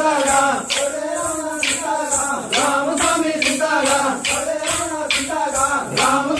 Sitaram Ramaswamy Sitaram Rama